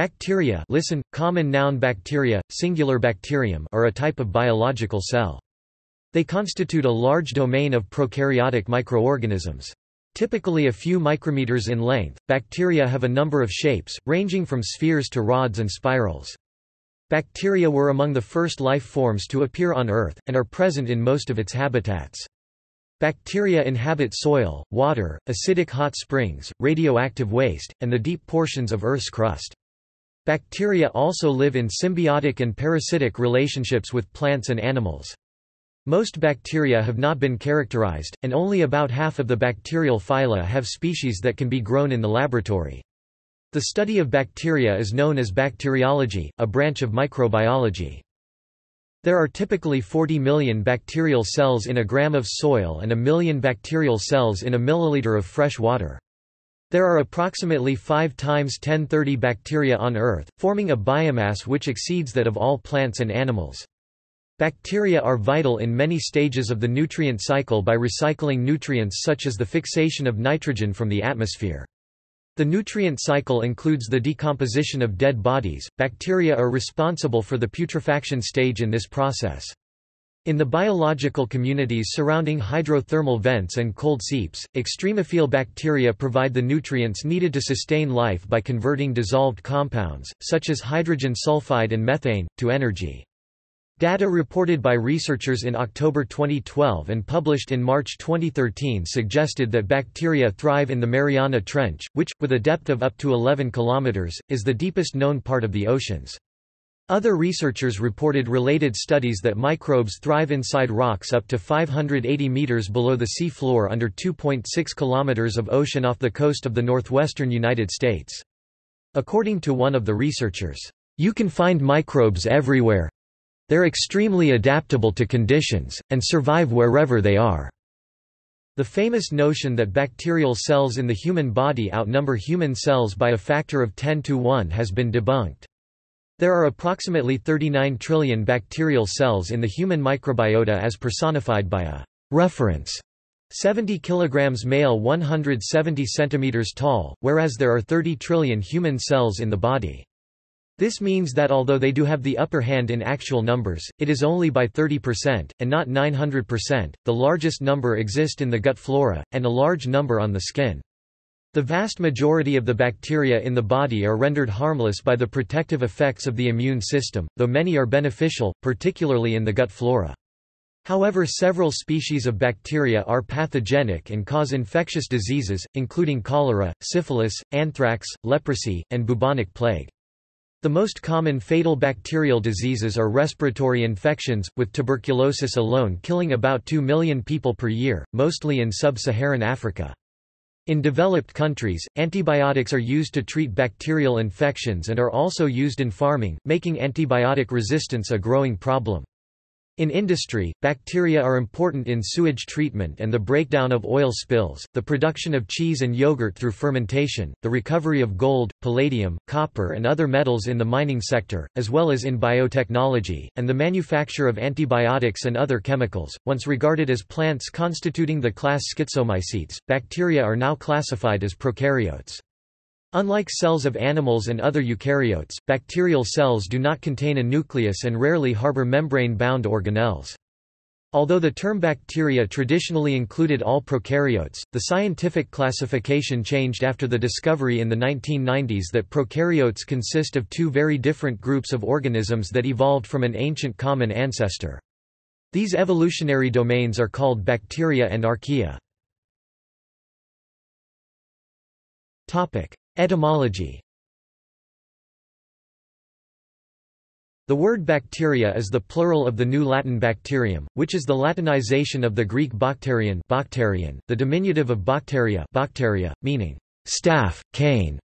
Bacteria listen, common noun bacteria, singular bacterium are a type of biological cell. They constitute a large domain of prokaryotic microorganisms. Typically a few micrometers in length, bacteria have a number of shapes, ranging from spheres to rods and spirals. Bacteria were among the first life forms to appear on Earth, and are present in most of its habitats. Bacteria inhabit soil, water, acidic hot springs, radioactive waste, and the deep portions of Earth's crust. Bacteria also live in symbiotic and parasitic relationships with plants and animals. Most bacteria have not been characterized, and only about half of the bacterial phyla have species that can be grown in the laboratory. The study of bacteria is known as bacteriology, a branch of microbiology. There are typically 40 million bacterial cells in a gram of soil and a million bacterial cells in a milliliter of fresh water. There are approximately 5 times 1030 bacteria on Earth, forming a biomass which exceeds that of all plants and animals. Bacteria are vital in many stages of the nutrient cycle by recycling nutrients such as the fixation of nitrogen from the atmosphere. The nutrient cycle includes the decomposition of dead bodies. Bacteria are responsible for the putrefaction stage in this process. In the biological communities surrounding hydrothermal vents and cold seeps, extremophile bacteria provide the nutrients needed to sustain life by converting dissolved compounds, such as hydrogen sulfide and methane, to energy. Data reported by researchers in October 2012 and published in March 2013 suggested that bacteria thrive in the Mariana Trench, which, with a depth of up to 11 kilometers, is the deepest known part of the oceans. Other researchers reported related studies that microbes thrive inside rocks up to 580 meters below the sea floor under 2.6 kilometers of ocean off the coast of the northwestern United States. According to one of the researchers, "...you can find microbes everywhere. They're extremely adaptable to conditions, and survive wherever they are." The famous notion that bacterial cells in the human body outnumber human cells by a factor of 10 to 1 has been debunked. There are approximately 39 trillion bacterial cells in the human microbiota as personified by a reference 70 kg male 170 cm tall, whereas there are 30 trillion human cells in the body. This means that although they do have the upper hand in actual numbers, it is only by 30%, and not 900%. The largest number exist in the gut flora, and a large number on the skin. The vast majority of the bacteria in the body are rendered harmless by the protective effects of the immune system, though many are beneficial, particularly in the gut flora. However several species of bacteria are pathogenic and cause infectious diseases, including cholera, syphilis, anthrax, leprosy, and bubonic plague. The most common fatal bacterial diseases are respiratory infections, with tuberculosis alone killing about 2 million people per year, mostly in sub-Saharan Africa. In developed countries, antibiotics are used to treat bacterial infections and are also used in farming, making antibiotic resistance a growing problem. In industry, bacteria are important in sewage treatment and the breakdown of oil spills, the production of cheese and yogurt through fermentation, the recovery of gold, palladium, copper and other metals in the mining sector, as well as in biotechnology, and the manufacture of antibiotics and other chemicals. Once regarded as plants constituting the class schizomycetes, bacteria are now classified as prokaryotes. Unlike cells of animals and other eukaryotes, bacterial cells do not contain a nucleus and rarely harbor membrane-bound organelles. Although the term bacteria traditionally included all prokaryotes, the scientific classification changed after the discovery in the 1990s that prokaryotes consist of two very different groups of organisms that evolved from an ancient common ancestor. These evolutionary domains are called bacteria and archaea. Etymology. The word bacteria is the plural of the New Latin bacterium, which is the Latinization of the Greek bacterian, bacterian the diminutive of bacteria, bacteria meaning staff, cane,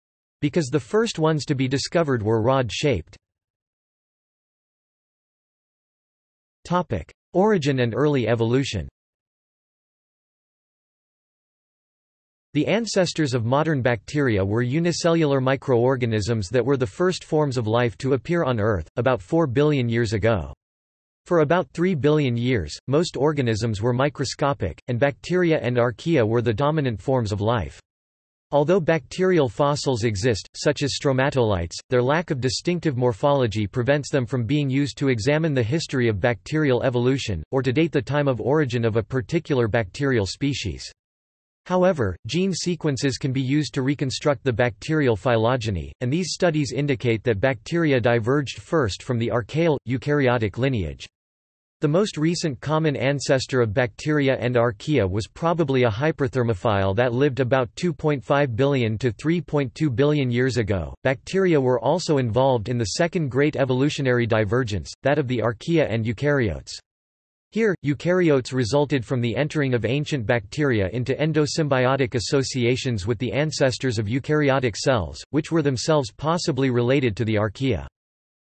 because the first ones to be discovered were rod-shaped. Origin and early evolution The ancestors of modern bacteria were unicellular microorganisms that were the first forms of life to appear on Earth, about 4 billion years ago. For about 3 billion years, most organisms were microscopic, and bacteria and archaea were the dominant forms of life. Although bacterial fossils exist, such as stromatolites, their lack of distinctive morphology prevents them from being used to examine the history of bacterial evolution, or to date the time of origin of a particular bacterial species. However, gene sequences can be used to reconstruct the bacterial phylogeny, and these studies indicate that bacteria diverged first from the archaeal, eukaryotic lineage. The most recent common ancestor of bacteria and archaea was probably a hyperthermophile that lived about 2.5 billion to 3.2 billion years ago. Bacteria were also involved in the second great evolutionary divergence, that of the archaea and eukaryotes. Here, eukaryotes resulted from the entering of ancient bacteria into endosymbiotic associations with the ancestors of eukaryotic cells, which were themselves possibly related to the archaea.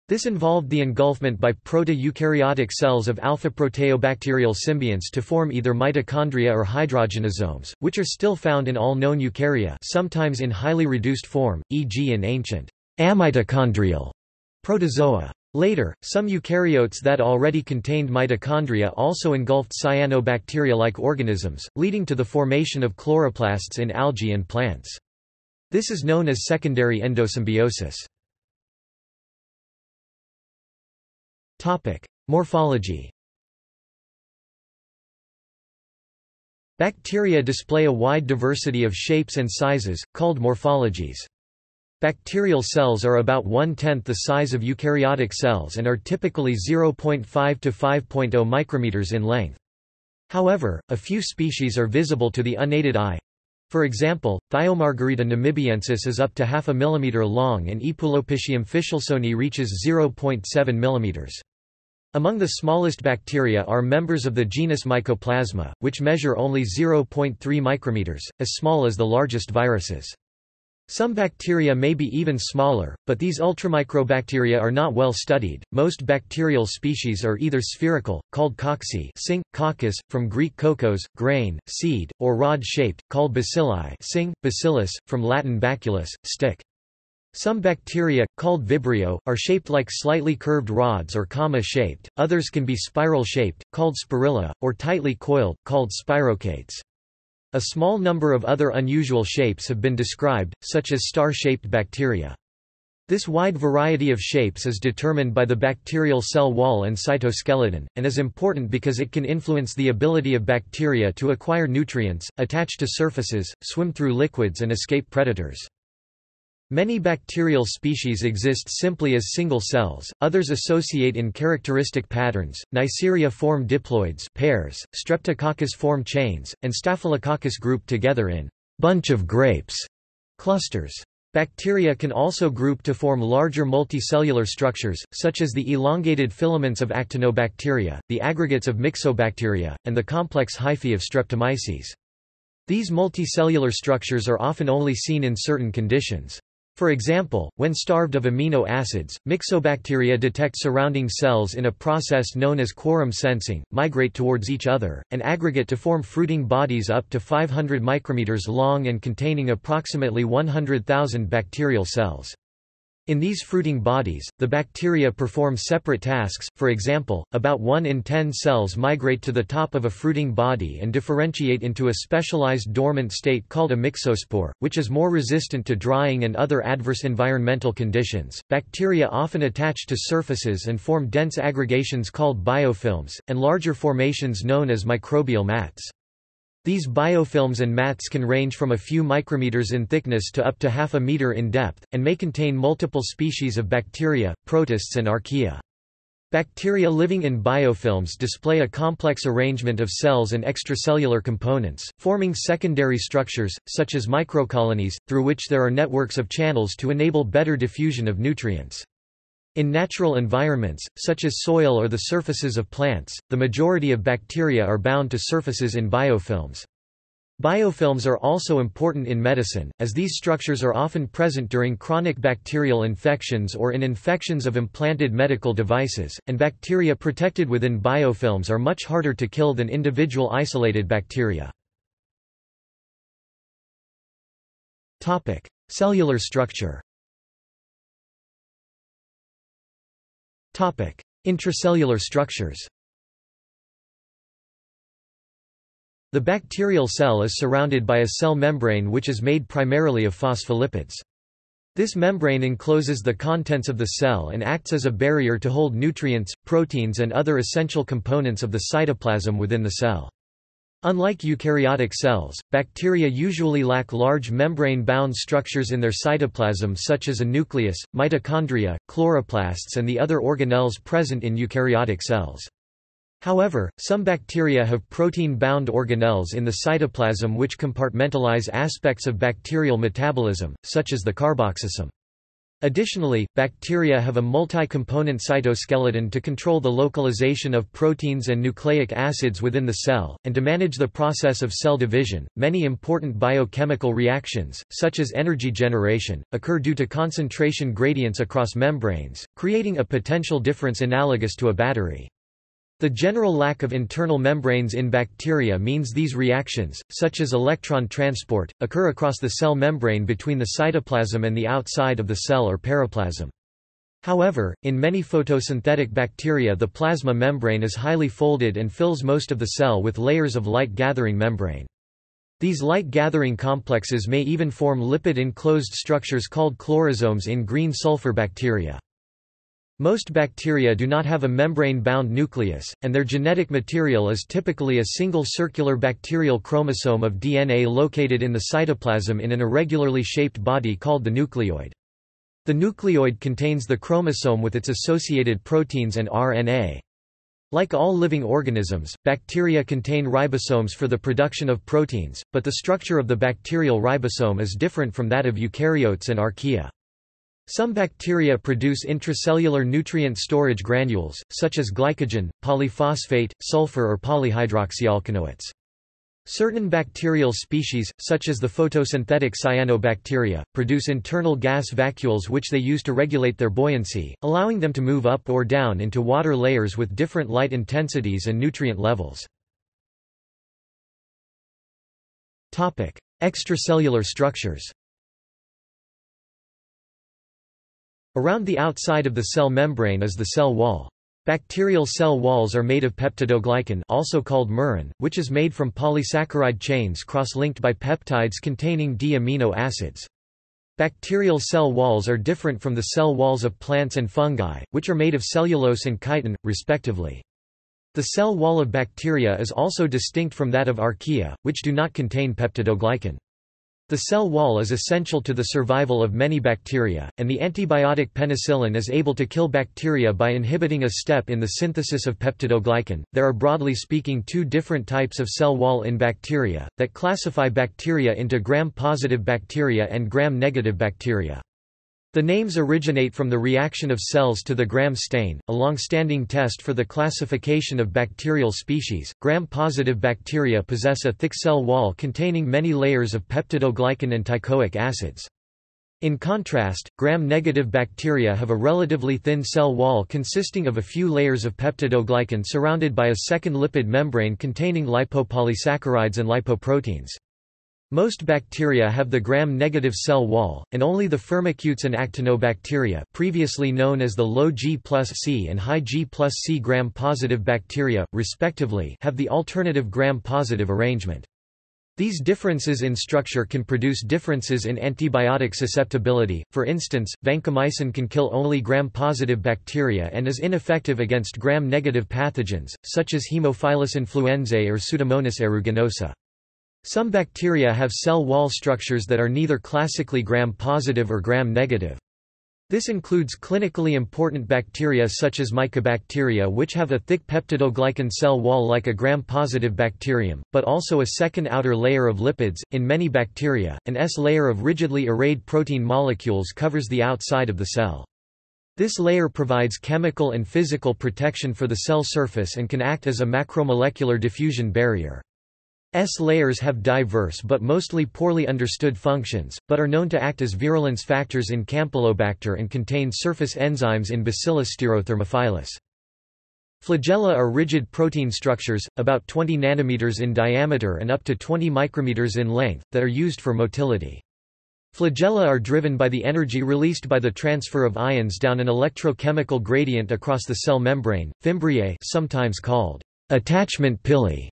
This involved the engulfment by proto-eukaryotic cells of alpha-proteobacterial symbionts to form either mitochondria or hydrogenosomes, which are still found in all known eukarya sometimes in highly reduced form, e.g. in ancient amitochondrial protozoa. Later, some eukaryotes that already contained mitochondria also engulfed cyanobacteria-like organisms, leading to the formation of chloroplasts in algae and plants. This is known as secondary endosymbiosis. Morphology. Bacteria display a wide diversity of shapes and sizes, called morphologies. Bacterial cells are about one-tenth the size of eukaryotic cells and are typically 0.5 to 5.0 micrometers in length. However, a few species are visible to the unaided eye. For example, Thiomargarita namibiensis is up to half a millimeter long and Epulopiscium fishelsoni reaches 0.7 millimeters. Among the smallest bacteria are members of the genus Mycoplasma, which measure only 0.3 micrometers, as small as the largest viruses. Some bacteria may be even smaller, but these ultramicrobacteria are not well studied. Most bacterial species are either spherical, called cocci, sing, coccus, from Greek kokos, grain, seed, or rod-shaped, called bacilli, sing, bacillus, from Latin baculus, stick. Some bacteria, called vibrio, are shaped like slightly curved rods or comma-shaped, others can be spiral-shaped, called spirilla, or tightly coiled, called spirochaetes. A small number of other unusual shapes have been described, such as star-shaped bacteria. This wide variety of shapes is determined by the bacterial cell wall and cytoskeleton, and is important because it can influence the ability of bacteria to acquire nutrients, attach to surfaces, swim through liquids and escape predators. Many bacterial species exist simply as single cells, others associate in characteristic patterns. Neisseria form diploids pairs, Streptococcus form chains, and Staphylococcus group together in bunch of grapes clusters. Bacteria can also group to form larger multicellular structures, such as the elongated filaments of actinobacteria, the aggregates of myxobacteria, and the complex hyphae of streptomyces. These multicellular structures are often only seen in certain conditions. For example, when starved of amino acids, myxobacteria detect surrounding cells in a process known as quorum sensing, migrate towards each other, and aggregate to form fruiting bodies up to 500 micrometers long and containing approximately 100,000 bacterial cells. In these fruiting bodies, the bacteria perform separate tasks, for example, about 1 in 10 cells migrate to the top of a fruiting body and differentiate into a specialized dormant state called a myxospore, which is more resistant to drying and other adverse environmental conditions. Bacteria often attach to surfaces and form dense aggregations called biofilms, and larger formations known as microbial mats. These biofilms and mats can range from a few micrometers in thickness to up to half a meter in depth, and may contain multiple species of bacteria, protists and archaea. Bacteria living in biofilms display a complex arrangement of cells and extracellular components, forming secondary structures, such as microcolonies, through which there are networks of channels to enable better diffusion of nutrients. In natural environments, such as soil or the surfaces of plants, the majority of bacteria are bound to surfaces in biofilms. Biofilms are also important in medicine, as these structures are often present during chronic bacterial infections or in infections of implanted medical devices, and bacteria protected within biofilms are much harder to kill than individual isolated bacteria. Cellular structure Intracellular structures The bacterial cell is surrounded by a cell membrane which is made primarily of phospholipids. This membrane encloses the contents of the cell and acts as a barrier to hold nutrients, proteins and other essential components of the cytoplasm within the cell. Unlike eukaryotic cells, bacteria usually lack large membrane-bound structures in their cytoplasm such as a nucleus, mitochondria, chloroplasts and the other organelles present in eukaryotic cells. However, some bacteria have protein-bound organelles in the cytoplasm which compartmentalize aspects of bacterial metabolism, such as the carboxysome. Additionally, bacteria have a multi-component cytoskeleton to control the localization of proteins and nucleic acids within the cell, and to manage the process of cell division. Many important biochemical reactions, such as energy generation, occur due to concentration gradients across membranes, creating a potential difference analogous to a battery. The general lack of internal membranes in bacteria means these reactions, such as electron transport, occur across the cell membrane between the cytoplasm and the outside of the cell or periplasm. However, in many photosynthetic bacteria the plasma membrane is highly folded and fills most of the cell with layers of light-gathering membrane. These light-gathering complexes may even form lipid-enclosed structures called chlorosomes in green sulfur bacteria. Most bacteria do not have a membrane-bound nucleus, and their genetic material is typically a single circular bacterial chromosome of DNA located in the cytoplasm in an irregularly shaped body called the nucleoid. The nucleoid contains the chromosome with its associated proteins and RNA. Like all living organisms, bacteria contain ribosomes for the production of proteins, but the structure of the bacterial ribosome is different from that of eukaryotes and archaea. Some bacteria produce intracellular nutrient storage granules, such as glycogen, polyphosphate, sulfur or polyhydroxyalkanoates. Certain bacterial species, such as the photosynthetic cyanobacteria, produce internal gas vacuoles which they use to regulate their buoyancy, allowing them to move up or down into water layers with different light intensities and nutrient levels. Extracellular structures Around the outside of the cell membrane is the cell wall. Bacterial cell walls are made of peptidoglycan also called murein, which is made from polysaccharide chains cross-linked by peptides containing D-amino acids. Bacterial cell walls are different from the cell walls of plants and fungi, which are made of cellulose and chitin, respectively. The cell wall of bacteria is also distinct from that of archaea, which do not contain peptidoglycan. The cell wall is essential to the survival of many bacteria, and the antibiotic penicillin is able to kill bacteria by inhibiting a step in the synthesis of peptidoglycan. There are broadly speaking two different types of cell wall in bacteria, that classify bacteria into gram-positive bacteria and gram-negative bacteria. The names originate from the reaction of cells to the Gram stain, a long-standing test for the classification of bacterial species. Gram-positive bacteria possess a thick cell wall containing many layers of peptidoglycan and teichoic acids. In contrast, gram-negative bacteria have a relatively thin cell wall consisting of a few layers of peptidoglycan surrounded by a second lipid membrane containing lipopolysaccharides and lipoproteins. Most bacteria have the gram-negative cell wall, and only the firmicutes and actinobacteria previously known as the low G plus C and high G plus C gram-positive bacteria, respectively have the alternative gram-positive arrangement. These differences in structure can produce differences in antibiotic susceptibility, for instance, vancomycin can kill only gram-positive bacteria and is ineffective against gram-negative pathogens, such as Haemophilus influenzae or Pseudomonas aeruginosa. Some bacteria have cell wall structures that are neither classically gram-positive or gram-negative. This includes clinically important bacteria such as mycobacteria which have a thick peptidoglycan cell wall like a gram-positive bacterium, but also a second outer layer of lipids. In many bacteria, an S layer of rigidly arrayed protein molecules covers the outside of the cell. This layer provides chemical and physical protection for the cell surface and can act as a macromolecular diffusion barrier. S layers have diverse but mostly poorly understood functions, but are known to act as virulence factors in Campylobacter and contain surface enzymes in Bacillus stearothermophilus. Flagella are rigid protein structures, about 20 nanometers in diameter and up to 20 micrometers in length, that are used for motility. Flagella are driven by the energy released by the transfer of ions down an electrochemical gradient across the cell membrane. Fimbriae, sometimes called attachment pili,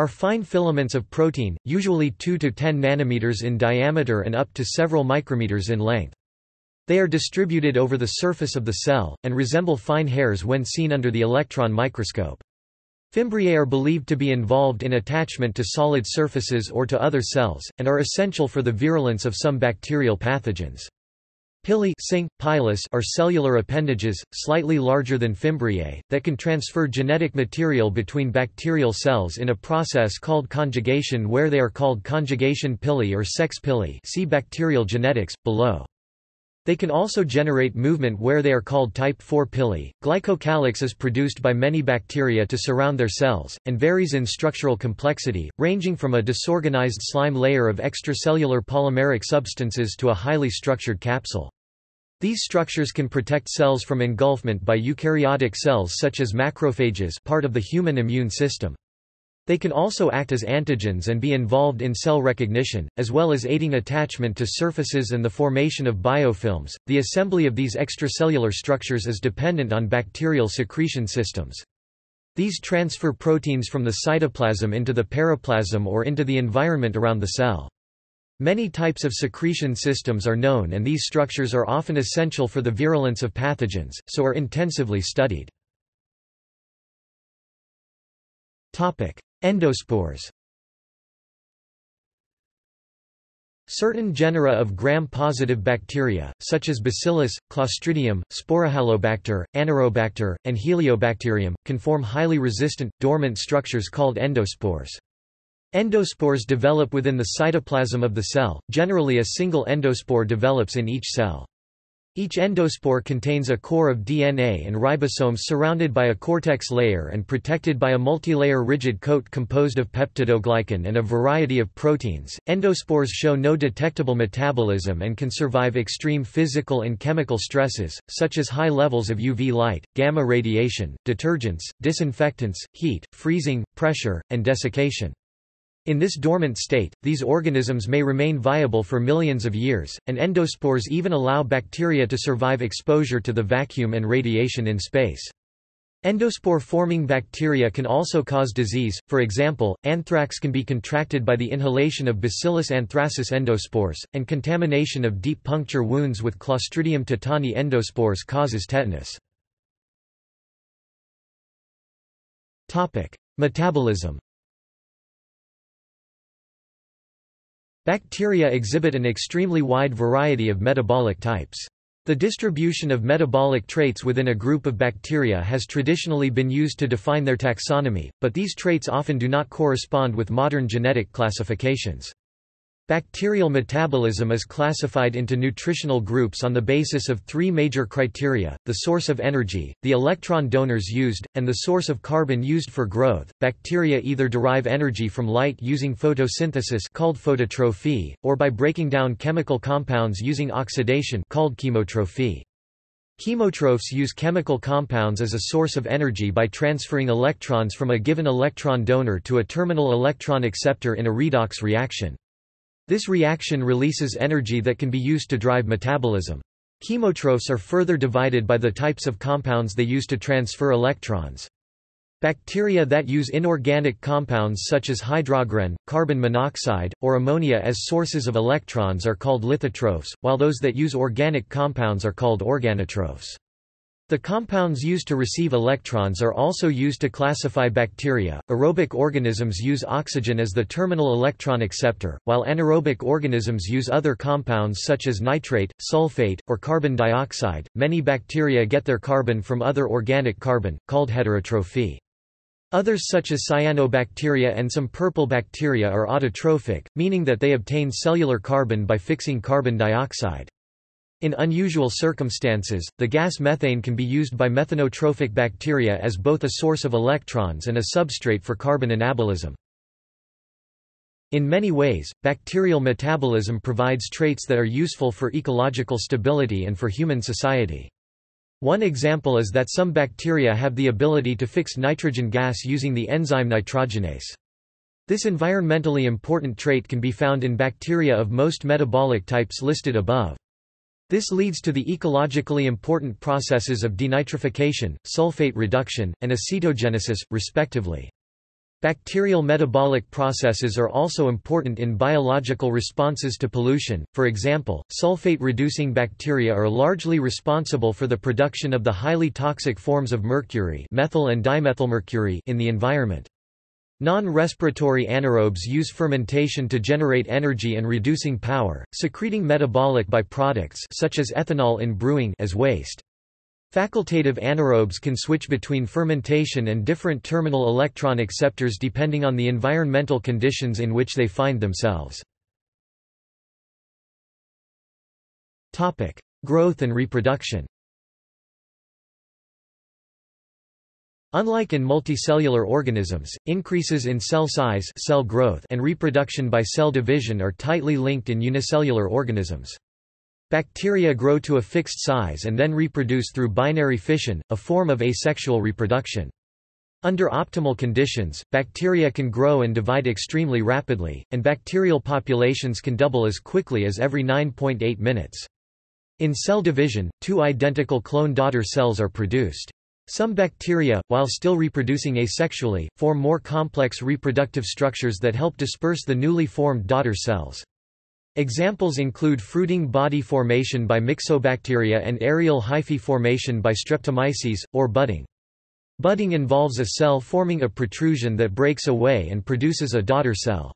are fine filaments of protein, usually 2 to 10 nanometers in diameter and up to several micrometers in length. They are distributed over the surface of the cell, and resemble fine hairs when seen under the electron microscope. Fimbriae are believed to be involved in attachment to solid surfaces or to other cells, and are essential for the virulence of some bacterial pathogens. Pili are cellular appendages, slightly larger than fimbriae, that can transfer genetic material between bacterial cells in a process called conjugation where they are called conjugation pili or sex pili see bacterial genetics, below. They can also generate movement where they are called type 4 pili. Glycocalyx is produced by many bacteria to surround their cells, and varies in structural complexity, ranging from a disorganized slime layer of extracellular polymeric substances to a highly structured capsule. These structures can protect cells from engulfment by eukaryotic cells such as macrophages part of the human immune system. They can also act as antigens and be involved in cell recognition, as well as aiding attachment to surfaces and the formation of biofilms. The assembly of these extracellular structures is dependent on bacterial secretion systems. These transfer proteins from the cytoplasm into the periplasm or into the environment around the cell. Many types of secretion systems are known and these structures are often essential for the virulence of pathogens, so are intensively studied. Endospores Certain genera of gram-positive bacteria, such as Bacillus, Clostridium, Sporohalobacter, Anaerobacter, and Heliobacterium, can form highly resistant, dormant structures called endospores. Endospores develop within the cytoplasm of the cell, generally a single endospore develops in each cell. Each endospore contains a core of DNA and ribosomes surrounded by a cortex layer and protected by a multilayer rigid coat composed of peptidoglycan and a variety of proteins. Endospores show no detectable metabolism and can survive extreme physical and chemical stresses, such as high levels of UV light, gamma radiation, detergents, disinfectants, heat, freezing, pressure, and desiccation. In this dormant state, these organisms may remain viable for millions of years, and endospores even allow bacteria to survive exposure to the vacuum and radiation in space. Endospore-forming bacteria can also cause disease, for example, anthrax can be contracted by the inhalation of Bacillus anthracis endospores, and contamination of deep puncture wounds with Clostridium tetani endospores causes tetanus. Metabolism Bacteria exhibit an extremely wide variety of metabolic types. The distribution of metabolic traits within a group of bacteria has traditionally been used to define their taxonomy, but these traits often do not correspond with modern genetic classifications. Bacterial metabolism is classified into nutritional groups on the basis of three major criteria, the source of energy, the electron donors used, and the source of carbon used for growth. Bacteria either derive energy from light using photosynthesis called phototrophy, or by breaking down chemical compounds using oxidation called chemotrophy. Chemotrophs use chemical compounds as a source of energy by transferring electrons from a given electron donor to a terminal electron acceptor in a redox reaction. This reaction releases energy that can be used to drive metabolism. Chemotrophs are further divided by the types of compounds they use to transfer electrons. Bacteria that use inorganic compounds such as hydrogen, carbon monoxide, or ammonia as sources of electrons are called lithotrophs, while those that use organic compounds are called organotrophs. The compounds used to receive electrons are also used to classify bacteria. Aerobic organisms use oxygen as the terminal electron acceptor, while anaerobic organisms use other compounds such as nitrate, sulfate, or carbon dioxide. Many bacteria get their carbon from other organic carbon, called heterotrophy. Others such as cyanobacteria and some purple bacteria are autotrophic, meaning that they obtain cellular carbon by fixing carbon dioxide. In unusual circumstances, the gas methane can be used by methanotrophic bacteria as both a source of electrons and a substrate for carbon anabolism. In many ways, bacterial metabolism provides traits that are useful for ecological stability and for human society. One example is that some bacteria have the ability to fix nitrogen gas using the enzyme nitrogenase. This environmentally important trait can be found in bacteria of most metabolic types listed above. This leads to the ecologically important processes of denitrification, sulfate reduction, and acetogenesis, respectively. Bacterial metabolic processes are also important in biological responses to pollution, for example, sulfate-reducing bacteria are largely responsible for the production of the highly toxic forms of mercury methyl and dimethylmercury in the environment. Non-respiratory anaerobes use fermentation to generate energy and reducing power, secreting metabolic byproducts such as ethanol in brewing as waste. Facultative anaerobes can switch between fermentation and different terminal electron acceptors depending on the environmental conditions in which they find themselves. Growth and reproduction Unlike in multicellular organisms, increases in cell size cell growth and reproduction by cell division are tightly linked in unicellular organisms. Bacteria grow to a fixed size and then reproduce through binary fission, a form of asexual reproduction. Under optimal conditions, bacteria can grow and divide extremely rapidly, and bacterial populations can double as quickly as every 9.8 minutes. In cell division, two identical clone daughter cells are produced. Some bacteria, while still reproducing asexually, form more complex reproductive structures that help disperse the newly formed daughter cells. Examples include fruiting body formation by myxobacteria and aerial hyphae formation by streptomyces, or budding. Budding involves a cell forming a protrusion that breaks away and produces a daughter cell.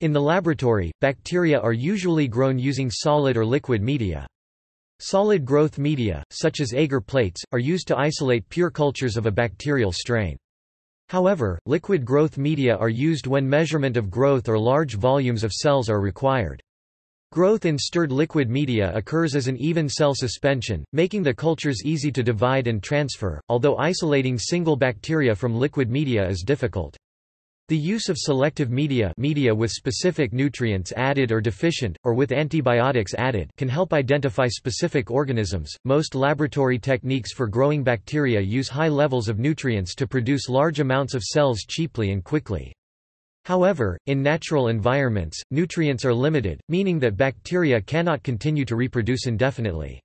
In the laboratory, bacteria are usually grown using solid or liquid media. Solid growth media, such as agar plates, are used to isolate pure cultures of a bacterial strain. However, liquid growth media are used when measurement of growth or large volumes of cells are required. Growth in stirred liquid media occurs as an even cell suspension, making the cultures easy to divide and transfer, although isolating single bacteria from liquid media is difficult. The use of selective media media with specific nutrients added or deficient, or with antibiotics added can help identify specific organisms. Most laboratory techniques for growing bacteria use high levels of nutrients to produce large amounts of cells cheaply and quickly. However, in natural environments, nutrients are limited, meaning that bacteria cannot continue to reproduce indefinitely.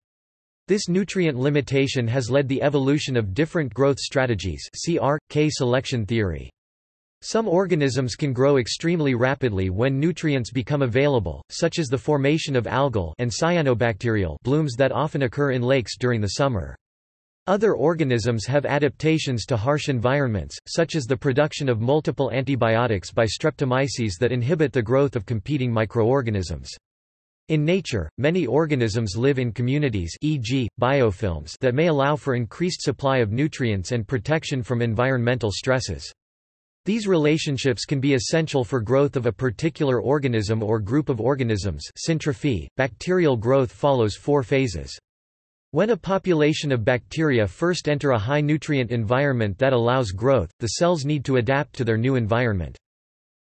This nutrient limitation has led the evolution of different growth strategies see R. K selection theory. Some organisms can grow extremely rapidly when nutrients become available, such as the formation of algal and cyanobacterial blooms that often occur in lakes during the summer. Other organisms have adaptations to harsh environments, such as the production of multiple antibiotics by streptomyces that inhibit the growth of competing microorganisms. In nature, many organisms live in communities e.g., biofilms that may allow for increased supply of nutrients and protection from environmental stresses. These relationships can be essential for growth of a particular organism or group of organisms syntrophy. .Bacterial growth follows four phases. When a population of bacteria first enter a high-nutrient environment that allows growth, the cells need to adapt to their new environment.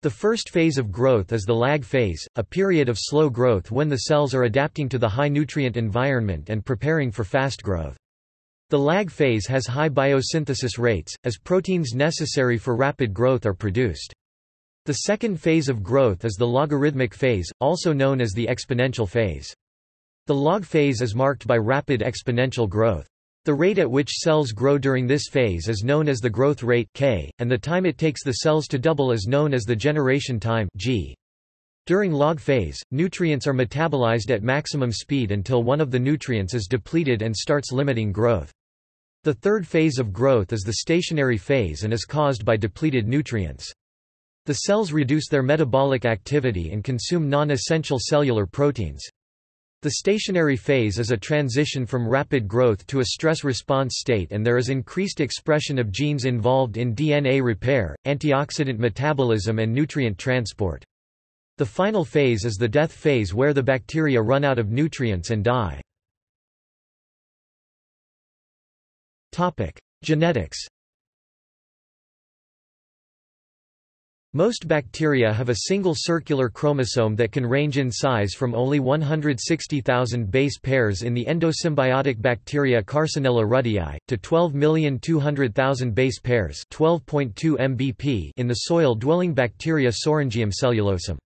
The first phase of growth is the lag phase, a period of slow growth when the cells are adapting to the high-nutrient environment and preparing for fast growth. The lag phase has high biosynthesis rates, as proteins necessary for rapid growth are produced. The second phase of growth is the logarithmic phase, also known as the exponential phase. The log phase is marked by rapid exponential growth. The rate at which cells grow during this phase is known as the growth rate K, and the time it takes the cells to double is known as the generation time G. During log phase, nutrients are metabolized at maximum speed until one of the nutrients is depleted and starts limiting growth. The third phase of growth is the stationary phase and is caused by depleted nutrients. The cells reduce their metabolic activity and consume non-essential cellular proteins. The stationary phase is a transition from rapid growth to a stress response state and there is increased expression of genes involved in DNA repair, antioxidant metabolism and nutrient transport. The final phase is the death phase where the bacteria run out of nutrients and die. Topic: Genetics. Most bacteria have a single circular chromosome that can range in size from only 160,000 base pairs in the endosymbiotic bacteria Carsonella ruddii, to 12,200,000 base pairs 12.2 mbp in the soil-dwelling bacteria Sorangium cellulosum.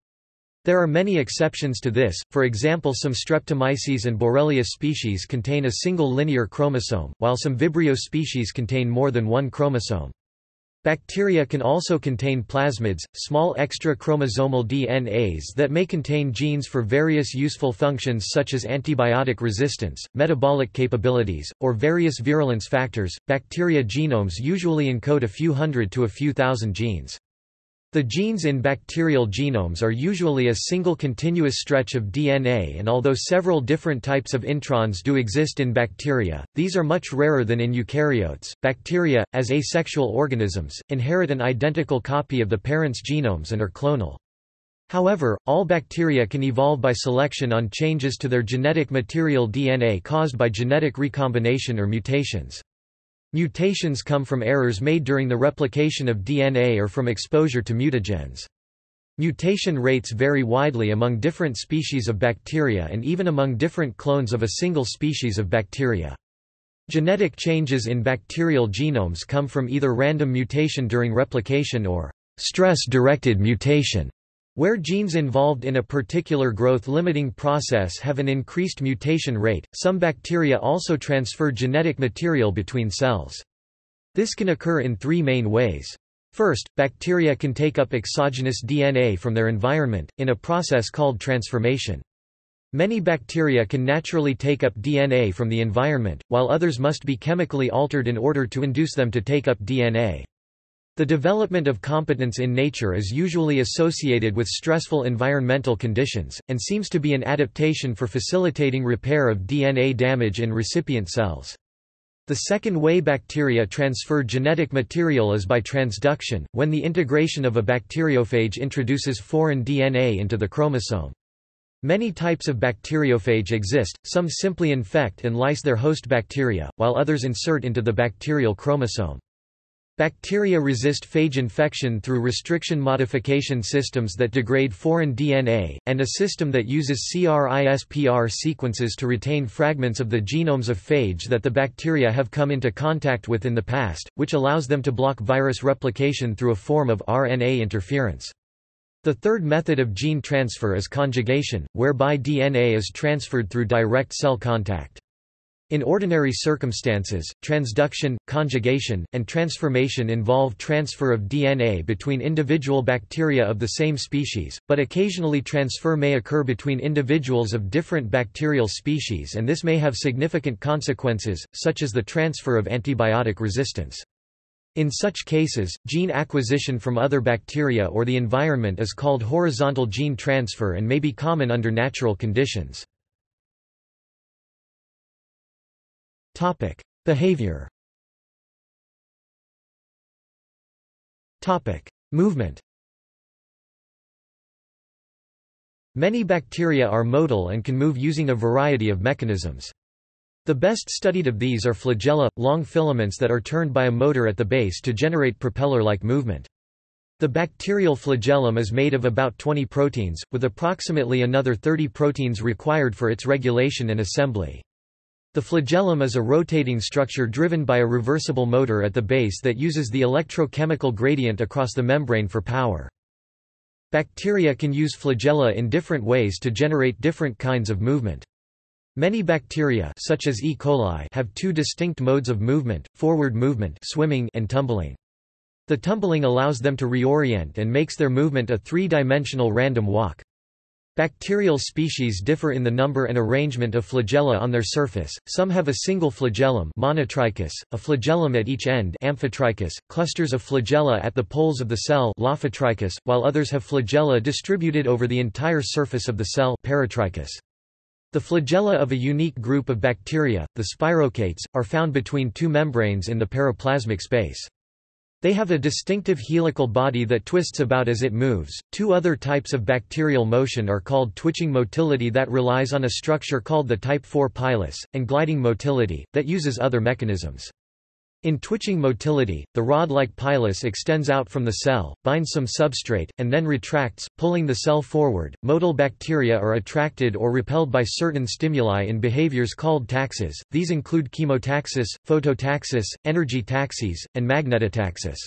There are many exceptions to this, for example some Streptomyces and Borrelia species contain a single linear chromosome, while some Vibrio species contain more than one chromosome. Bacteria can also contain plasmids, small extra-chromosomal DNAs that may contain genes for various useful functions such as antibiotic resistance, metabolic capabilities, or various virulence factors. Bacteria genomes usually encode a few hundred to a few thousand genes. The genes in bacterial genomes are usually a single continuous stretch of DNA and although several different types of introns do exist in bacteria, these are much rarer than in eukaryotes. Bacteria, as asexual organisms, inherit an identical copy of the parent's genomes and are clonal. However, all bacteria can evolve by selection on changes to their genetic material DNA caused by genetic recombination or mutations. Mutations come from errors made during the replication of DNA or from exposure to mutagens. Mutation rates vary widely among different species of bacteria and even among different clones of a single species of bacteria. Genetic changes in bacterial genomes come from either random mutation during replication or stress-directed mutation. Where genes involved in a particular growth-limiting process have an increased mutation rate, some bacteria also transfer genetic material between cells. This can occur in three main ways. First, bacteria can take up exogenous DNA from their environment, in a process called transformation. Many bacteria can naturally take up DNA from the environment, while others must be chemically altered in order to induce them to take up DNA. The development of competence in nature is usually associated with stressful environmental conditions, and seems to be an adaptation for facilitating repair of DNA damage in recipient cells. The second way bacteria transfer genetic material is by transduction, when the integration of a bacteriophage introduces foreign DNA into the chromosome. Many types of bacteriophage exist, some simply infect and lyse their host bacteria, while others insert into the bacterial chromosome. Bacteria resist phage infection through restriction modification systems that degrade foreign DNA, and a system that uses CRISPR sequences to retain fragments of the genomes of phage that the bacteria have come into contact with in the past, which allows them to block virus replication through a form of RNA interference. The third method of gene transfer is conjugation, whereby DNA is transferred through direct cell contact. In ordinary circumstances, transduction, conjugation, and transformation involve transfer of DNA between individual bacteria of the same species, but occasionally transfer may occur between individuals of different bacterial species and this may have significant consequences, such as the transfer of antibiotic resistance. In such cases, gene acquisition from other bacteria or the environment is called horizontal gene transfer and may be common under natural conditions. Topic: Behavior. Topic: Movement. Many bacteria are motile and can move using a variety of mechanisms. The best studied of these are flagella, long filaments that are turned by a motor at the base to generate propeller-like movement. The bacterial flagellum is made of about 20 proteins, with approximately another 30 proteins required for its regulation and assembly. The flagellum is a rotating structure driven by a reversible motor at the base that uses the electrochemical gradient across the membrane for power. Bacteria can use flagella in different ways to generate different kinds of movement. Many bacteria such as E. coli have two distinct modes of movement, forward movement swimming and tumbling. The tumbling allows them to reorient and makes their movement a three-dimensional random walk. Bacterial species differ in the number and arrangement of flagella on their surface, some have a single flagellum a flagellum at each end amphitrichous, clusters of flagella at the poles of the cell while others have flagella distributed over the entire surface of the cell. The flagella of a unique group of bacteria, the spirochaetes, are found between two membranes in the periplasmic space. They have a distinctive helical body that twists about as it moves. Two other types of bacterial motion are called twitching motility that relies on a structure called the type 4 pilus, and gliding motility, that uses other mechanisms. In twitching motility, the rod-like pilus extends out from the cell, binds some substrate, and then retracts, pulling the cell forward. Motile bacteria are attracted or repelled by certain stimuli in behaviors called taxes. These include chemotaxis, phototaxis, energy taxis, and magnetotaxis.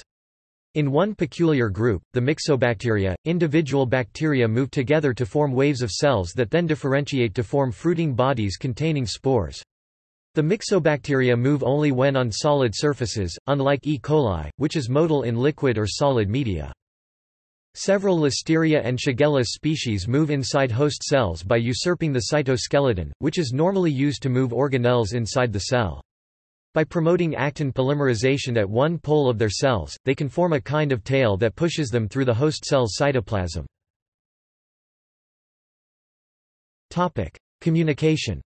In one peculiar group, the myxobacteria, individual bacteria move together to form waves of cells that then differentiate to form fruiting bodies containing spores. The myxobacteria move only when on solid surfaces, unlike E. coli, which is motile in liquid or solid media. Several Listeria and Shigella species move inside host cells by usurping the cytoskeleton, which is normally used to move organelles inside the cell. By promoting actin polymerization at one pole of their cells, they can form a kind of tail that pushes them through the host cell's cytoplasm. Communication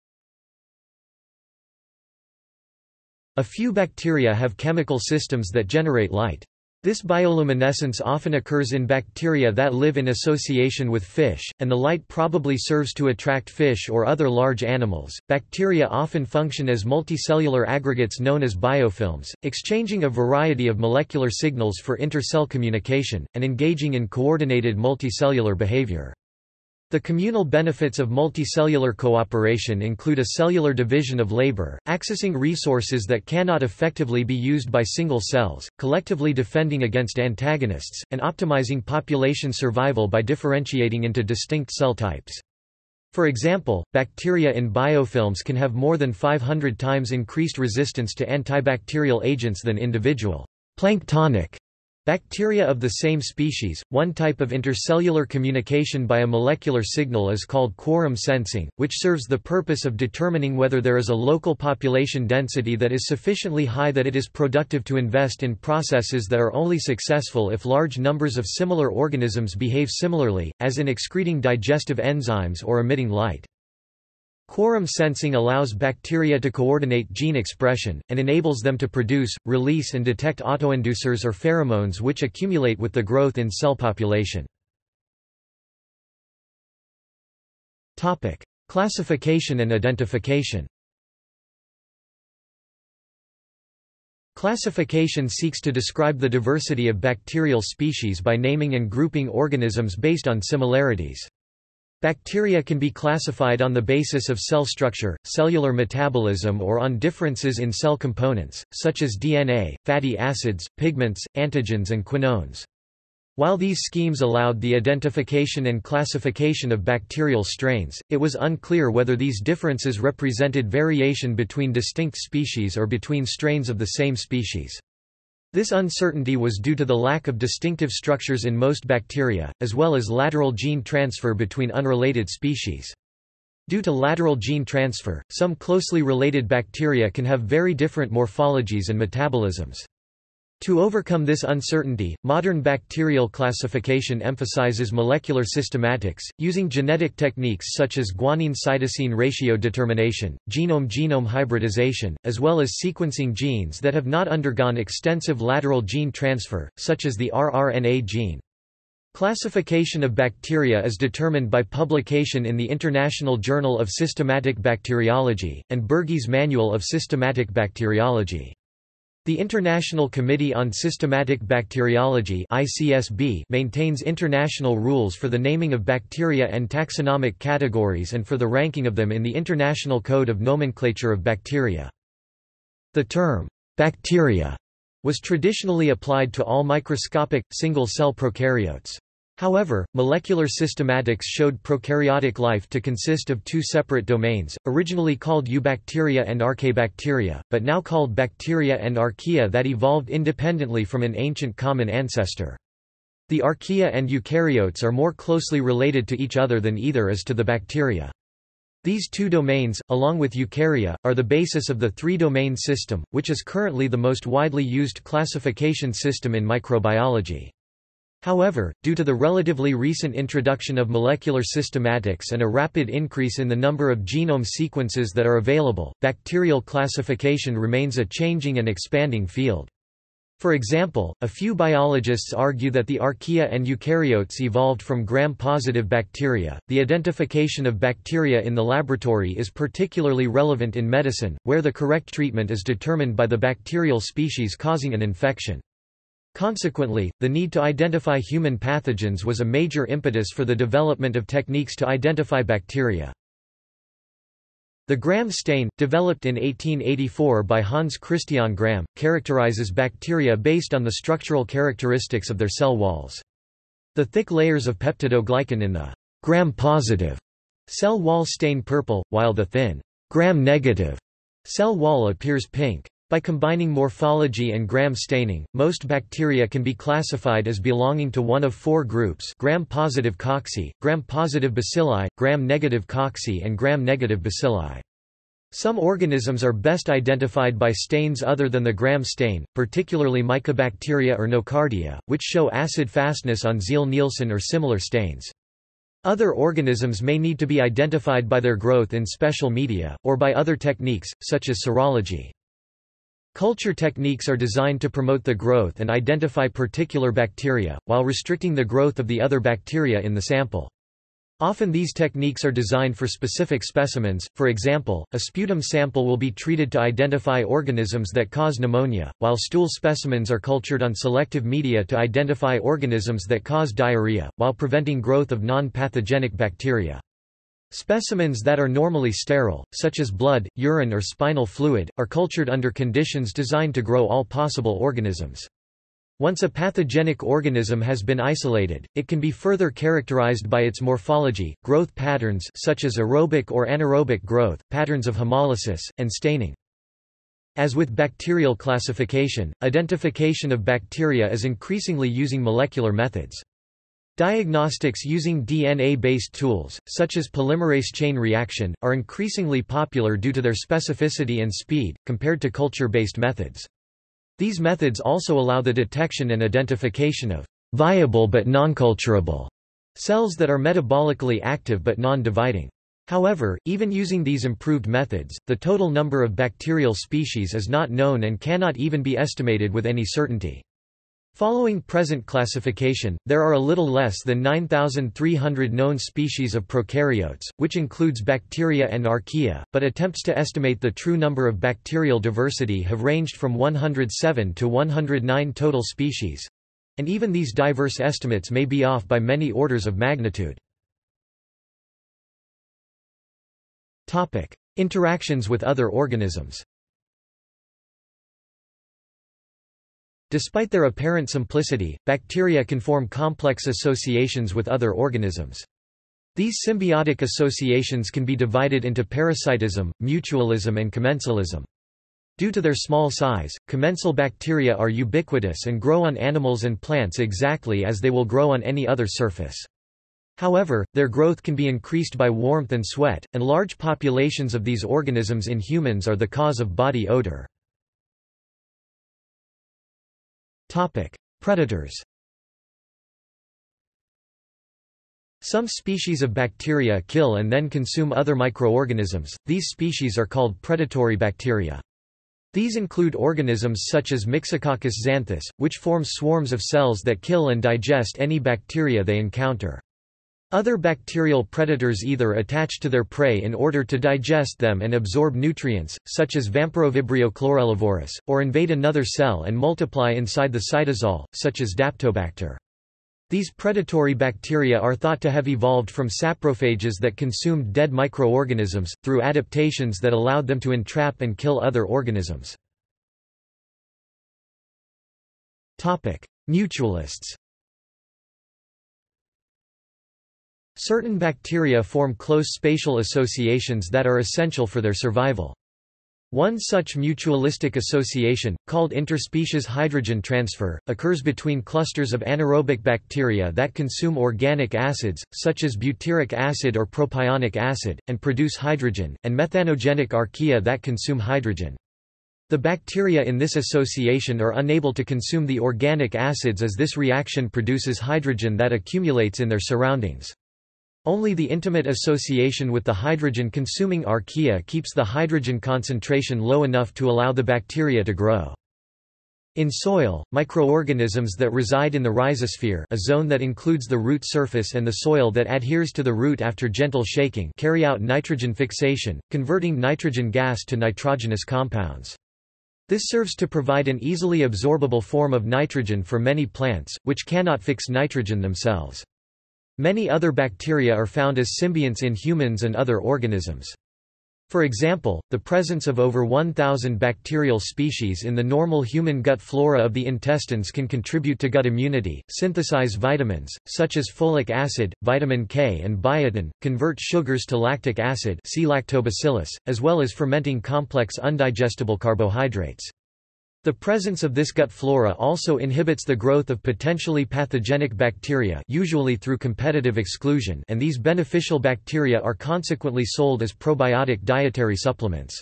A few bacteria have chemical systems that generate light. This bioluminescence often occurs in bacteria that live in association with fish, and the light probably serves to attract fish or other large animals. Bacteria often function as multicellular aggregates known as biofilms, exchanging a variety of molecular signals for inter-cell communication, and engaging in coordinated multicellular behavior. The communal benefits of multicellular cooperation include a cellular division of labor, accessing resources that cannot effectively be used by single cells, collectively defending against antagonists, and optimizing population survival by differentiating into distinct cell types. For example, bacteria in biofilms can have more than 500 times increased resistance to antibacterial agents than individual planktonic Bacteria of the same species, one type of intercellular communication by a molecular signal is called quorum sensing, which serves the purpose of determining whether there is a local population density that is sufficiently high that it is productive to invest in processes that are only successful if large numbers of similar organisms behave similarly, as in excreting digestive enzymes or emitting light. Quorum sensing allows bacteria to coordinate gene expression, and enables them to produce, release and detect autoinducers or pheromones which accumulate with the growth in cell population. Classification and identification Classification seeks to describe the diversity of bacterial species by naming and grouping organisms based on similarities. Bacteria can be classified on the basis of cell structure, cellular metabolism or on differences in cell components, such as DNA, fatty acids, pigments, antigens and quinones. While these schemes allowed the identification and classification of bacterial strains, it was unclear whether these differences represented variation between distinct species or between strains of the same species. This uncertainty was due to the lack of distinctive structures in most bacteria, as well as lateral gene transfer between unrelated species. Due to lateral gene transfer, some closely related bacteria can have very different morphologies and metabolisms. To overcome this uncertainty, modern bacterial classification emphasizes molecular systematics, using genetic techniques such as guanine-cytosine ratio determination, genome-genome hybridization, as well as sequencing genes that have not undergone extensive lateral gene transfer, such as the rRNA gene. Classification of bacteria is determined by publication in the International Journal of Systematic Bacteriology, and Bergey's Manual of Systematic Bacteriology. The International Committee on Systematic Bacteriology ICSB maintains international rules for the naming of bacteria and taxonomic categories and for the ranking of them in the International Code of Nomenclature of Bacteria. The term, bacteria, was traditionally applied to all microscopic, single-cell prokaryotes. However, molecular systematics showed prokaryotic life to consist of two separate domains, originally called eubacteria and archaebacteria, but now called bacteria and archaea that evolved independently from an ancient common ancestor. The archaea and eukaryotes are more closely related to each other than either is to the bacteria. These two domains, along with eukarya, are the basis of the three-domain system, which is currently the most widely used classification system in microbiology. However, due to the relatively recent introduction of molecular systematics and a rapid increase in the number of genome sequences that are available, bacterial classification remains a changing and expanding field. For example, a few biologists argue that the archaea and eukaryotes evolved from gram-positive bacteria. The identification of bacteria in the laboratory is particularly relevant in medicine, where the correct treatment is determined by the bacterial species causing an infection. Consequently, the need to identify human pathogens was a major impetus for the development of techniques to identify bacteria. The Gram stain, developed in 1884 by Hans Christian Gram, characterizes bacteria based on the structural characteristics of their cell walls. The thick layers of peptidoglycan in the gram-positive cell wall stain purple, while the thin gram-negative Cell wall appears pink. By combining morphology and gram staining, most bacteria can be classified as belonging to one of four groups gram-positive cocci, gram-positive bacilli, gram-negative cocci and gram-negative bacilli. Some organisms are best identified by stains other than the gram stain, particularly mycobacteria or nocardia, which show acid fastness on Ziehl-Neelsen or similar stains. Other organisms may need to be identified by their growth in special media, or by other techniques, such as serology. Culture techniques are designed to promote the growth and identify particular bacteria, while restricting the growth of the other bacteria in the sample. Often these techniques are designed for specific specimens, for example, a sputum sample will be treated to identify organisms that cause pneumonia, while stool specimens are cultured on selective media to identify organisms that cause diarrhea, while preventing growth of non-pathogenic bacteria. Specimens that are normally sterile, such as blood, urine or spinal fluid, are cultured under conditions designed to grow all possible organisms. Once a pathogenic organism has been isolated, it can be further characterized by its morphology, growth patterns such as aerobic or anaerobic growth, patterns of hemolysis, and staining. As with bacterial classification, identification of bacteria is increasingly using molecular methods. Diagnostics using DNA-based tools, such as polymerase chain reaction, are increasingly popular due to their specificity and speed, compared to culture-based methods. These methods also allow the detection and identification of viable but nonculturable cells that are metabolically active but non-dividing. However, even using these improved methods, the total number of bacterial species is not known and cannot even be estimated with any certainty. Following present classification, there are a little less than 9,300 known species of prokaryotes, which includes bacteria and archaea, but attempts to estimate the true number of bacterial diversity have ranged from 107 to 109 total species. And even these diverse estimates may be off by many orders of magnitude. Interactions with other organisms Despite their apparent simplicity, bacteria can form complex associations with other organisms. These symbiotic associations can be divided into parasitism, mutualism and commensalism. Due to their small size, commensal bacteria are ubiquitous and grow on animals and plants exactly as they will grow on any other surface. However, their growth can be increased by warmth and sweat, and large populations of these organisms in humans are the cause of body odor. Topic: Predators. Some species of bacteria kill and then consume other microorganisms. These species are called predatory bacteria. These include organisms such as Myxococcus xanthus, which form swarms of cells that kill and digest any bacteria they encounter. Other bacterial predators either attach to their prey in order to digest them and absorb nutrients, such as Vampirovibrio chlorellavorus, or invade another cell and multiply inside the cytosol, such as Daptobacter. These predatory bacteria are thought to have evolved from saprophages that consumed dead microorganisms, through adaptations that allowed them to entrap and kill other organisms. Mutualists Certain bacteria form close spatial associations that are essential for their survival. One such mutualistic association, called interspecies hydrogen transfer, occurs between clusters of anaerobic bacteria that consume organic acids, such as butyric acid or propionic acid, and produce hydrogen, and methanogenic archaea that consume hydrogen. The bacteria in this association are unable to consume the organic acids as this reaction produces hydrogen that accumulates in their surroundings. Only the intimate association with the hydrogen-consuming archaea keeps the hydrogen concentration low enough to allow the bacteria to grow. In soil, microorganisms that reside in the rhizosphere a zone that includes the root surface and the soil that adheres to the root after gentle shaking carry out nitrogen fixation, converting nitrogen gas to nitrogenous compounds. This serves to provide an easily absorbable form of nitrogen for many plants, which cannot fix nitrogen themselves. Many other bacteria are found as symbionts in humans and other organisms. For example, the presence of over 1,000 bacterial species in the normal human gut flora of the intestines can contribute to gut immunity, synthesize vitamins, such as folic acid, vitamin K and biotin, convert sugars to lactic acid lactobacillus, as well as fermenting complex undigestible carbohydrates. The presence of this gut flora also inhibits the growth of potentially pathogenic bacteria usually through competitive exclusion and these beneficial bacteria are consequently sold as probiotic dietary supplements.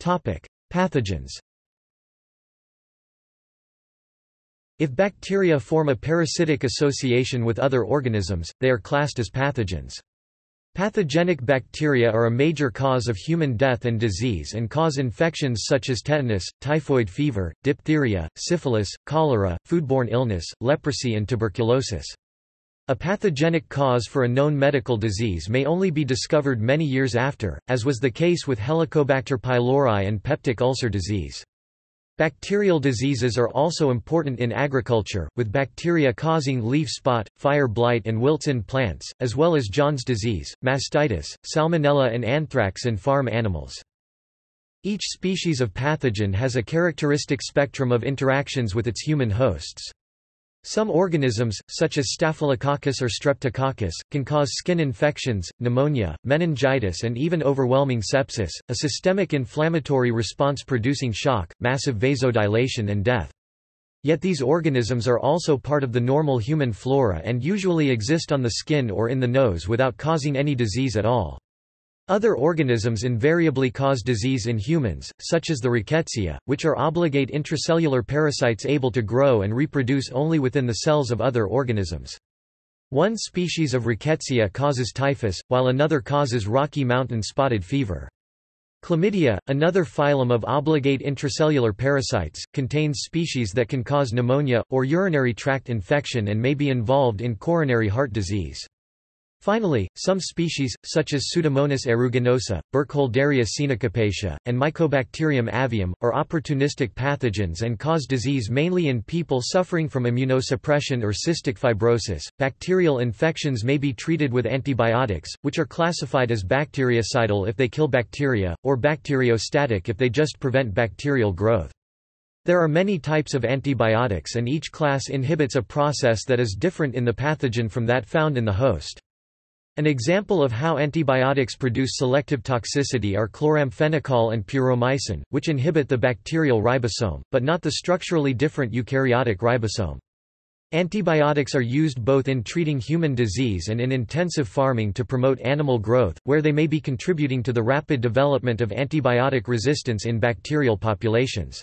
Pathogens If bacteria form a parasitic association with other organisms, they are classed as pathogens. Pathogenic bacteria are a major cause of human death and disease and cause infections such as tetanus, typhoid fever, diphtheria, syphilis, cholera, foodborne illness, leprosy and tuberculosis. A pathogenic cause for a known medical disease may only be discovered many years after, as was the case with Helicobacter pylori and peptic ulcer disease. Bacterial diseases are also important in agriculture, with bacteria causing leaf spot, fire blight and wilts in plants, as well as Johne's disease, mastitis, salmonella and anthrax in farm animals. Each species of pathogen has a characteristic spectrum of interactions with its human hosts. Some organisms, such as Staphylococcus or Streptococcus, can cause skin infections, pneumonia, meningitis and even overwhelming sepsis, a systemic inflammatory response producing shock, massive vasodilation and death. Yet these organisms are also part of the normal human flora and usually exist on the skin or in the nose without causing any disease at all. Other organisms invariably cause disease in humans, such as the rickettsia, which are obligate intracellular parasites able to grow and reproduce only within the cells of other organisms. One species of rickettsia causes typhus, while another causes Rocky Mountain spotted fever. Chlamydia, another phylum of obligate intracellular parasites, contains species that can cause pneumonia, or urinary tract infection and may be involved in coronary heart disease. Finally, some species, such as Pseudomonas aeruginosa, Burkholderia cenocepacia, and Mycobacterium avium, are opportunistic pathogens and cause disease mainly in people suffering from immunosuppression or cystic fibrosis. Bacterial infections may be treated with antibiotics, which are classified as bactericidal if they kill bacteria, or bacteriostatic if they just prevent bacterial growth. There are many types of antibiotics and each class inhibits a process that is different in the pathogen from that found in the host. An example of how antibiotics produce selective toxicity are chloramphenicol and puromycin, which inhibit the bacterial ribosome, but not the structurally different eukaryotic ribosome. Antibiotics are used both in treating human disease and in intensive farming to promote animal growth, where they may be contributing to the rapid development of antibiotic resistance in bacterial populations.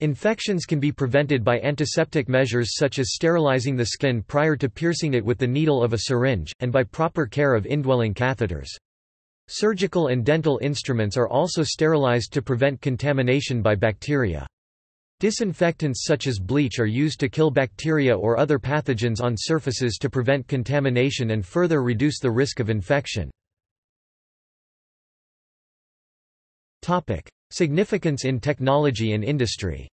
Infections can be prevented by antiseptic measures such as sterilizing the skin prior to piercing it with the needle of a syringe, and by proper care of indwelling catheters. Surgical and dental instruments are also sterilized to prevent contamination by bacteria. Disinfectants such as bleach are used to kill bacteria or other pathogens on surfaces to prevent contamination and further reduce the risk of infection. Significance in technology and industry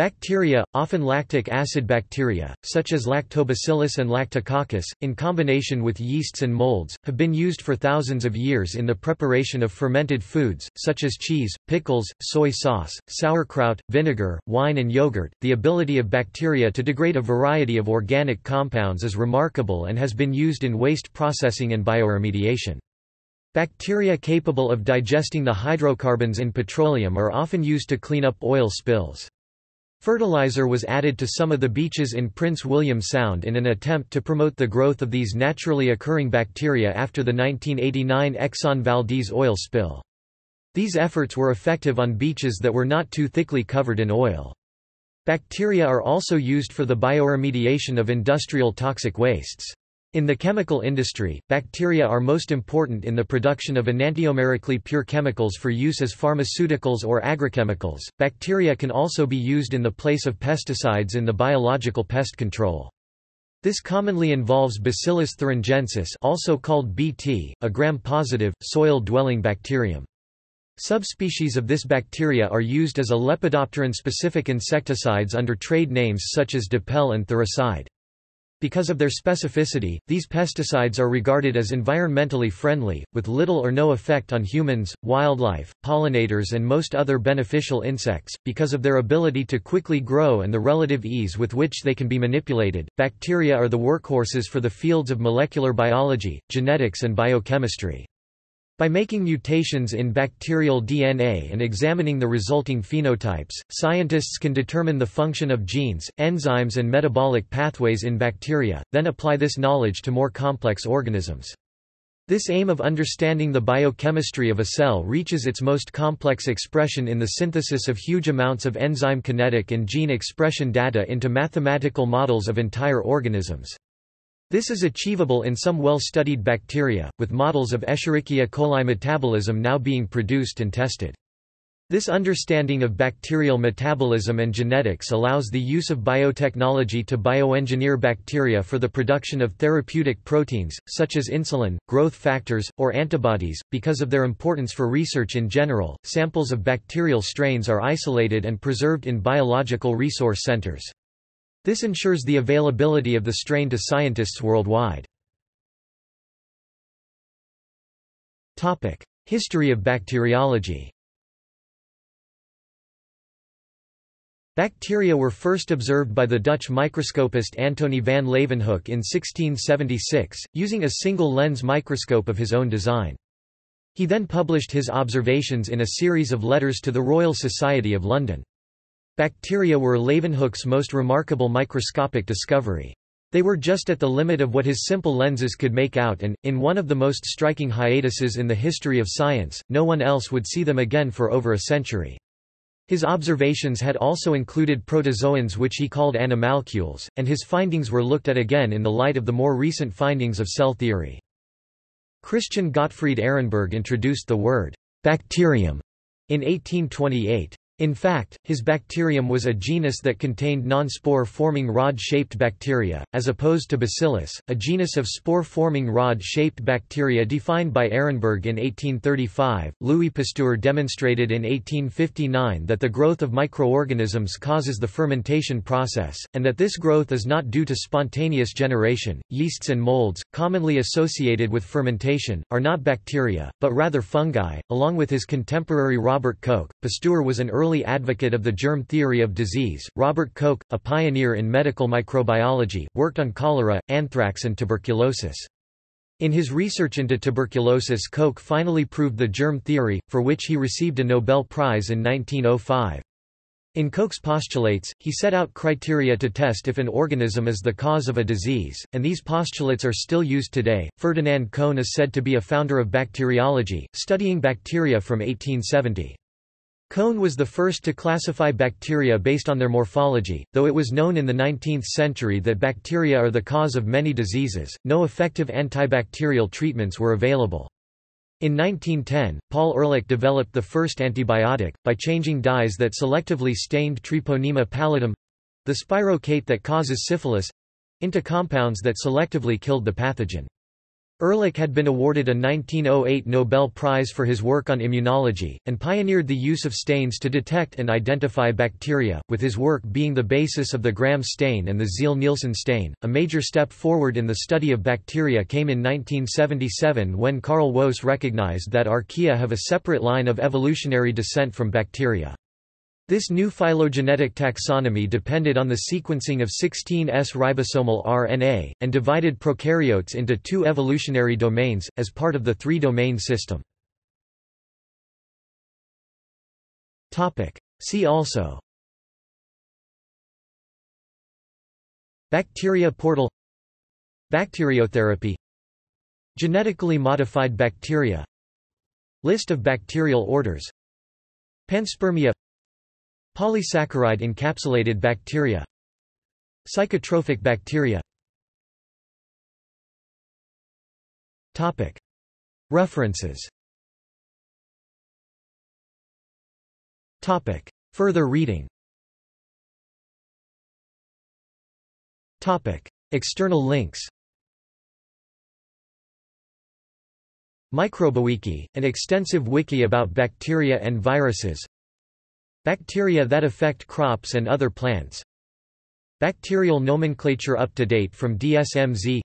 Bacteria, often lactic acid bacteria, such as Lactobacillus and Lactococcus, in combination with yeasts and molds, have been used for thousands of years in the preparation of fermented foods, such as cheese, pickles, soy sauce, sauerkraut, vinegar, wine and yogurt. The ability of bacteria to degrade a variety of organic compounds is remarkable and has been used in waste processing and bioremediation. Bacteria capable of digesting the hydrocarbons in petroleum are often used to clean up oil spills. Fertilizer was added to some of the beaches in Prince William Sound in an attempt to promote the growth of these naturally occurring bacteria after the 1989 Exxon Valdez oil spill. These efforts were effective on beaches that were not too thickly covered in oil. Bacteria are also used for the bioremediation of industrial toxic wastes. In the chemical industry, bacteria are most important in the production of enantiomerically pure chemicals for use as pharmaceuticals or agrochemicals. Bacteria can also be used in the place of pesticides in the biological pest control. This commonly involves Bacillus thuringiensis, also called Bt, a gram-positive, soil-dwelling bacterium. Subspecies of this bacteria are used as a lepidopteran-specific insecticides under trade names such as Dipel and Thuricide. Because of their specificity, these pesticides are regarded as environmentally friendly, with little or no effect on humans, wildlife, pollinators, and most other beneficial insects. Because of their ability to quickly grow and the relative ease with which they can be manipulated, bacteria are the workhorses for the fields of molecular biology, genetics, and biochemistry. By making mutations in bacterial DNA and examining the resulting phenotypes, scientists can determine the function of genes, enzymes and metabolic pathways in bacteria, then apply this knowledge to more complex organisms. This aim of understanding the biochemistry of a cell reaches its most complex expression in the synthesis of huge amounts of enzyme kinetic and gene expression data into mathematical models of entire organisms. This is achievable in some well-studied bacteria, with models of Escherichia coli metabolism now being produced and tested. This understanding of bacterial metabolism and genetics allows the use of biotechnology to bioengineer bacteria for the production of therapeutic proteins, such as insulin, growth factors, or antibodies. Because of their importance for research in general, samples of bacterial strains are isolated and preserved in biological resource centers. This ensures the availability of the strain to scientists worldwide. History of bacteriology Bacteria were first observed by the Dutch microscopist Antony van Leeuwenhoek in 1676, using a single lens microscope of his own design. He then published his observations in a series of letters to the Royal Society of London. Bacteria were Leeuwenhoek's most remarkable microscopic discovery. They were just at the limit of what his simple lenses could make out and, in one of the most striking hiatuses in the history of science, no one else would see them again for over a century. His observations had also included protozoans which he called animalcules, and his findings were looked at again in the light of the more recent findings of cell theory. Christian Gottfried Ehrenberg introduced the word bacterium in 1828. In fact, his bacterium was a genus that contained non-spore-forming rod-shaped bacteria, as opposed to Bacillus, a genus of spore-forming rod-shaped bacteria defined by Ehrenberg in 1835. Louis Pasteur demonstrated in 1859 that the growth of microorganisms causes the fermentation process, and that this growth is not due to spontaneous generation. Yeasts and molds, commonly associated with fermentation, are not bacteria, but rather fungi. Along with his contemporary Robert Koch, Pasteur was an early early advocate of the germ theory of disease. Robert Koch, a pioneer in medical microbiology, worked on cholera, anthrax, and tuberculosis. In his research into tuberculosis Koch finally proved the germ theory, for which he received a Nobel Prize in 1905. In Koch's postulates, he set out criteria to test if an organism is the cause of a disease, and these postulates are still used today. Ferdinand Cohn is said to be a founder of bacteriology, studying bacteria from 1870. Cohn was the first to classify bacteria based on their morphology, though it was known in the 19th century that bacteria are the cause of many diseases, no effective antibacterial treatments were available. In 1910, Paul Ehrlich developed the first antibiotic, by changing dyes that selectively stained Treponema pallidum—the spirochete that causes syphilis—into compounds that selectively killed the pathogen. Ehrlich had been awarded a 1908 Nobel Prize for his work on immunology, and pioneered the use of stains to detect and identify bacteria, with his work being the basis of the Gram stain and the Ziehl-Neelsen stain. A major step forward in the study of bacteria came in 1977 when Carl Woese recognized that archaea have a separate line of evolutionary descent from bacteria. This new phylogenetic taxonomy depended on the sequencing of 16S ribosomal RNA, and divided prokaryotes into two evolutionary domains, as part of the three-domain system. See also. Bacteria portal. Bacteriotherapy. Genetically modified bacteria. List of bacterial orders. Panspermia Polysaccharide encapsulated bacteria. Psychotrophic bacteria. References. Further reading. External links. MicrobeWiki, an extensive wiki about bacteria and viruses Bacteria that affect crops and other plants. Bacterial nomenclature up to date from DSMZ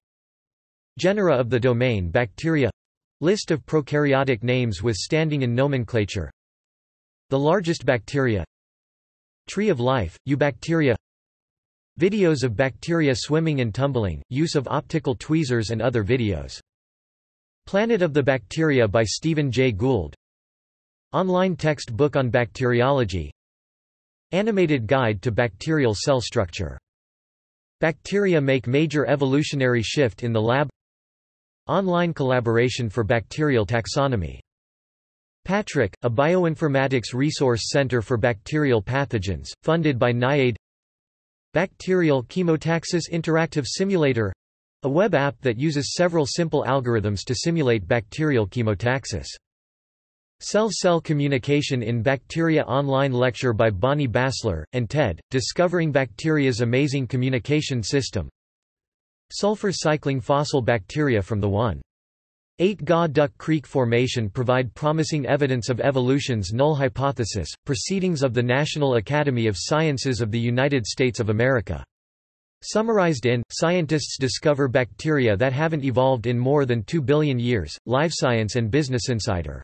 Genera of the domain Bacteria. List of prokaryotic names with standing in nomenclature. The largest bacteria. Tree of life, Eubacteria. Videos of bacteria swimming and tumbling, use of optical tweezers and other videos. Planet of the Bacteria by Stephen J. Gould Online text book on bacteriology. Animated guide to bacterial cell structure. Bacteria make major evolutionary shift in the lab. Online collaboration for bacterial taxonomy. PATRIC, a bioinformatics resource center for bacterial pathogens, funded by NIAID Bacterial Chemotaxis Interactive Simulator a web app that uses several simple algorithms to simulate bacterial chemotaxis. Cell-cell communication in bacteria online lecture by Bonnie Bassler, and TED, Discovering Bacteria's Amazing Communication System Sulfur cycling fossil bacteria from the 1. 8 Ga Duck Creek Formation provide promising evidence of evolution's null hypothesis, Proceedings of the National Academy of Sciences of the United States of America. Summarized in, Scientists Discover Bacteria That Haven't Evolved in More Than 2 Billion Years, Live Science and Business Insider.